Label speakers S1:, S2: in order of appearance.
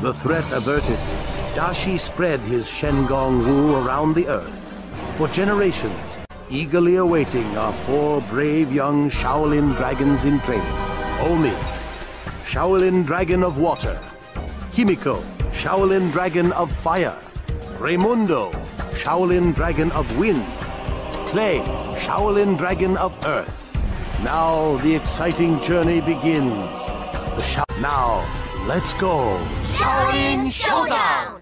S1: The threat averted, Dashi spread his Shen Gong Wu around the earth. For generations, eagerly awaiting our four brave young Xiaolin dragons in training. Omi, Xiaolin Dragon of Water. Kimiko, Xiaolin Dragon of Fire. Raimundo, Xiaolin Dragon of Wind. Clay, Xiaolin Dragon of Earth. Now the exciting journey begins. The Sha- now, let's go.
S2: Xiaolin Showdown!